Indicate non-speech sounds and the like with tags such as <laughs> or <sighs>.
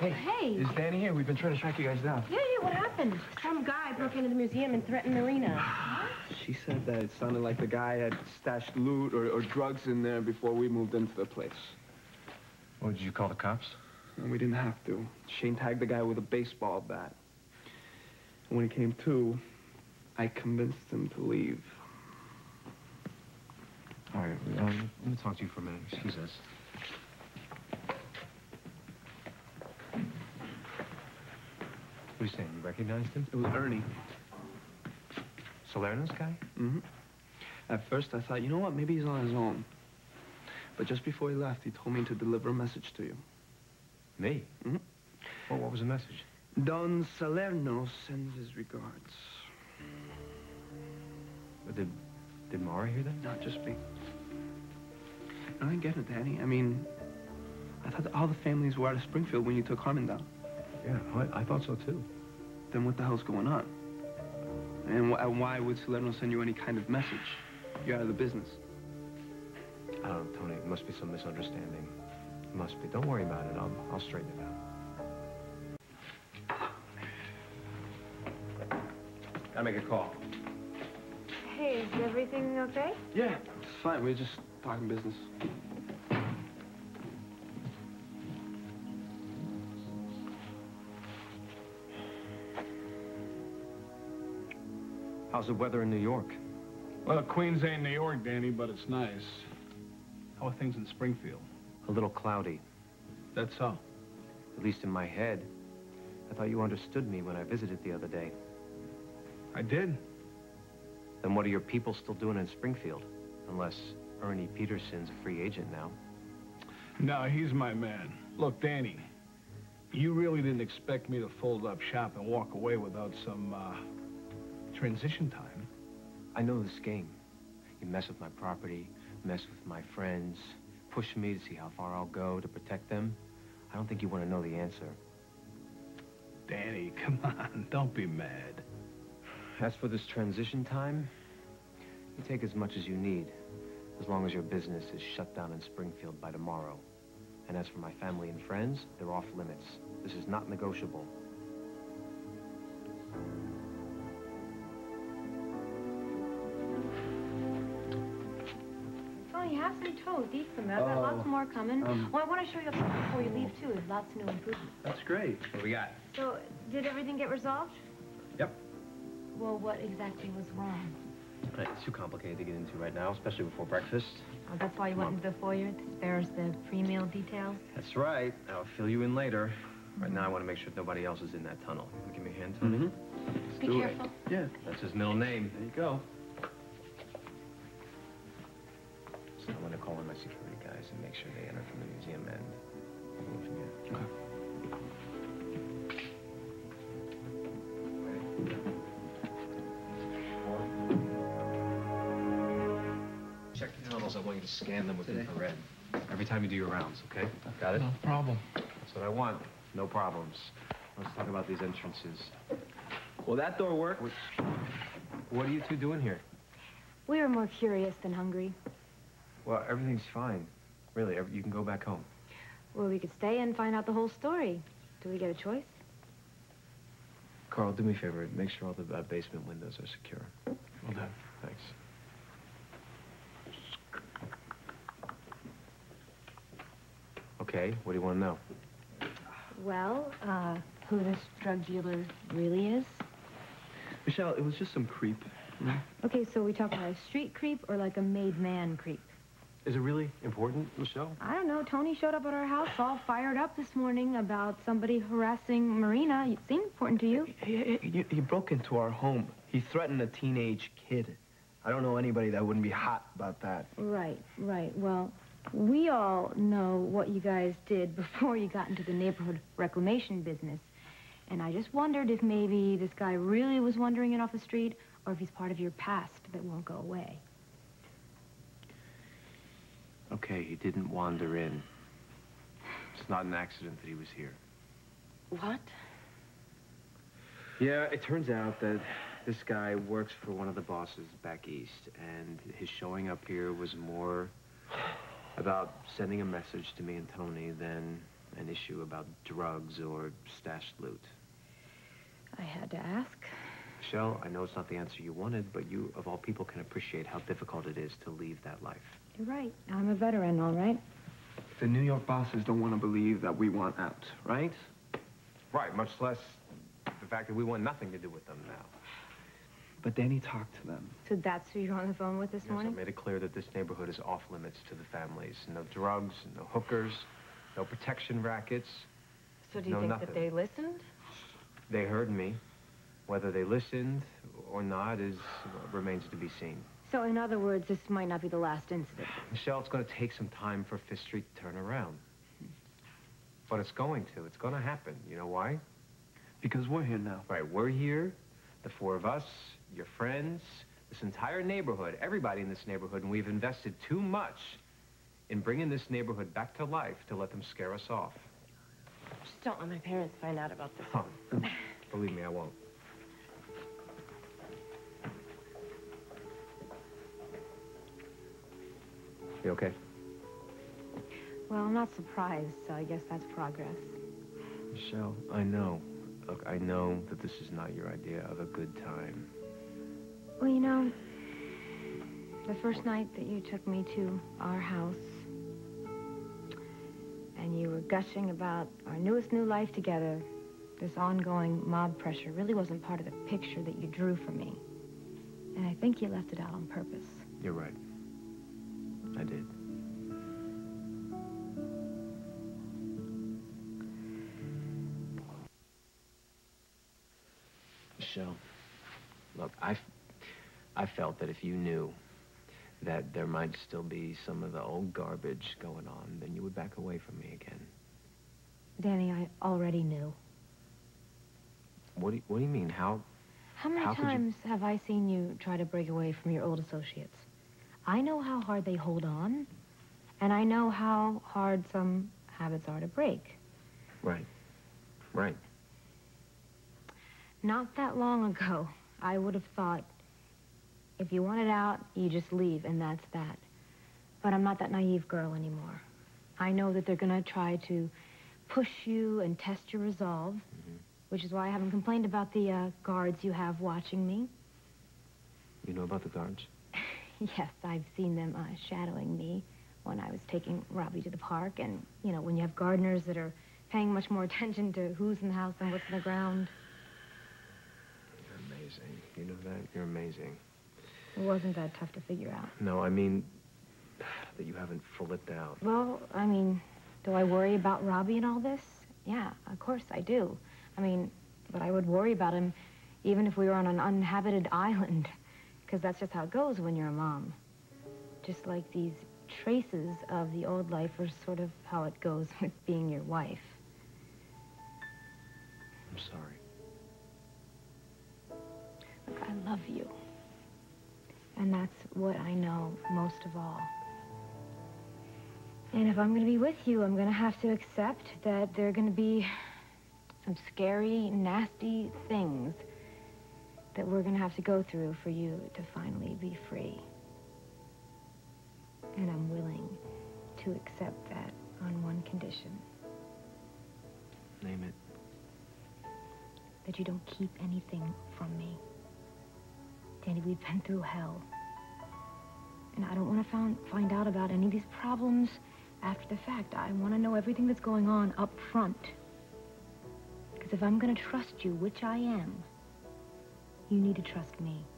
Hey. Hey. Is Danny here? We've been trying to track you guys down. Yeah, yeah, what happened? Some guy broke into the museum and threatened Marina. <sighs> She said that it sounded like the guy had stashed loot or, or drugs in there before we moved into the place. Well, did you call the cops? And we didn't have to. Shane tagged the guy with a baseball bat. And when he came to, I convinced him to leave. All right, um, let me talk to you for a minute. Excuse us. What are you saying? You recognized him? It was Ernie. Salerno's guy? Mm-hmm. At first, I thought, you know what, maybe he's on his own. But just before he left, he told me to deliver a message to you. Me? Mhm. Well, what was the message? Don Salerno sends his regards. But Did, did Mara hear that? Not just me. I don't get it, Danny. I mean, I thought all the families were out of Springfield when you took Harmon down. Yeah, I, I thought so too. Then what the hell's going on? And, wh- and why would Salerno send you any kind of message? You're out of the business. I don't know, Tony. It must be some misunderstanding. It must be. Don't worry about it. I'll, I'll straighten it out. Gotta make a call. Hey, is everything okay? Yeah, it's fine. We're just talking business. How's the weather in New York? Well, Queens ain't New York, Danny, but it's nice. How are things in Springfield? A little cloudy, That's so. at least in my head. I thought you understood me when I visited the other day. I did. Then what are your people still doing in Springfield? Unless Ernie Peterson's a free agent now. No, he's my man. Look, Danny, you really didn't expect me to fold up shop and walk away without some, uh, transition time. I know this game. You mess with my property, mess with my friends, push me to see how far I'll go to protect them. I don't think you want to know the answer. Danny, <laughs> come on, don't be mad. As for this transition time, you take as much as you need, as long as your business is shut down in Springfield by tomorrow. And as for my family and friends, they're off limits. This is not negotiable. Some toast. Eat some. I've got Oh, lots more coming. um, oh, I want to show you something before you leave, too. There's lots of new improvements. That's great. What we got? So, did everything get resolved? Yep. Well, what exactly was wrong? It's too complicated to get into right now, especially before breakfast. Oh, that's why you went into the foyer to spare us the pre-meal details? That's right. I'll fill you in later. Right now, I want to make sure nobody else is in that tunnel. You give me a hand, Tony? Mm-hmm. Be do it. careful. Yeah, That's his middle name. there you go. Gonna call in my security guys and make sure they enter from the museum end. I'll go from here. Check the tunnels. I want you to scan them with infrared. Every time you do your rounds, okay? Got it? No problem. That's what I want. No problems. Let's talk about these entrances. Will that door work? What, what are you two doing here? We are more curious than hungry. Well, everything's fine. Really, ev- you can go back home. Well, we could stay and find out the whole story. Do we get a choice? Carl, do me a favor. Make sure all the uh, basement windows are secure. Well done. Thanks. Okay, what do you want to know? Well, uh, who this drug dealer really is? Michelle, it was just some creep. Okay, so we talk about a street creep or like a made man creep? Is it really important, Michelle? I don't know. Tony showed up at our house all fired up this morning about somebody harassing Marina. It seemed important to you. He, he, he- he broke into our home. He threatened a teenage kid. I don't know anybody that wouldn't be hot about that. Right, right. Well, we all know what you guys did <laughs> before you got into the neighborhood reclamation business. And I just wondered if maybe this guy really was wandering in off the street or if he's part of your past that won't go away. Okay, he didn't wander in. It's not an accident that he was here. What? Yeah, it turns out that this guy works for one of the bosses back east, and his showing up here was more about sending a message to me and Tony than an issue about drugs or stashed loot. I had to ask. Michelle, I know it's not the answer you wanted, but you, of all people, can appreciate how difficult it is to leave that life. You're right. I'm a veteran, all right. The New York bosses don't want to believe that we want out, right? Right, much less the fact that we want nothing to do with them now. But Danny talked to them. So that's who you're on the phone with this Yes, I made it clear that this neighborhood is off limits to the families. No drugs, no hookers, no protection rackets. So do you No, think nothing. that they listened? They heard me. Whether they listened or not is remains to be seen. So in other words, this might not be the last incident. Michelle, it's going to take some time for Fifth Street to turn around. But it's going to. It's going to happen. You know why? Because we're here now. Right, we're here, the four of us, your friends, this entire neighborhood, everybody in this neighborhood, and we've invested too much in bringing this neighborhood back to life to let them scare us off. Just don't let my parents find out about this. Huh. Believe me, I won't. You okay? Well, I'm not surprised, so I guess that's progress. Michelle, I know. Look, I know that this is not your idea of a good time. Well, you know, the first night that you took me to our house, and you were gushing about our newest new life together, this ongoing mob pressure really wasn't part of the picture that you drew for me. And I think you left it out on purpose. You're right. I did. Michelle, look, I, I felt that if you knew that there might still be some of the old garbage going on, then you would back away from me again. Danny, I already knew. What do you, what do you mean? How? How many How could you- times have I seen you try to break away from your old associates? I know how hard they hold on, and I know how hard some habits are to break. Right. Right. Not that long ago, I would have thought if you want it out, you just leave, and that's that. But I'm not that naive girl anymore. I know that they're going to try to push you and test your resolve, which is why I haven't complained about the uh, guards you have watching me. You know about the guards? <laughs> Yes, I've seen them uh, shadowing me when I was taking Robbie to the park. And, you know, when you have gardeners that are paying much more <laughs> attention to who's in the house and what's in the ground, You're amazing. You know that? You're amazing. it wasn't that tough to figure out. No, I mean <sighs> that you haven't flipped out. Well, I mean, do I worry about Robbie and all this? Yeah, of course I do. I mean, but I would worry about him even if we were on an uninhabited island, because that's just how it goes when you're a mom. Just like these traces of the old life are sort of how it goes <laughs> with being your wife. I'm sorry. Look, I love you. And that's what I know most of all. And if I'm going to be with you, I'm going to have to accept that there are going to be some scary, nasty things that we're going to have to go through for you to finally be free. And I'm willing to accept that on one condition Name it. that you don't keep anything from me. Danny, we've been through hell. And I don't want to found, find out about any of these problems after the fact. I want to know everything that's going on up front. Because if I'm going to trust you, which I am, you need to trust me.